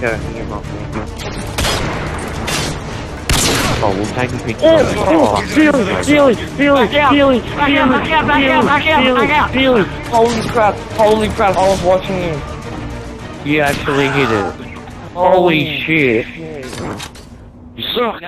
Yeah, he. Oh, we'll take a picture. Oh, Steely, Steely, Steely, Steely, Steely, Steely, Steely. Holy crap, holy crap, I was watching you. You actually hit it. Holy shit. You suck.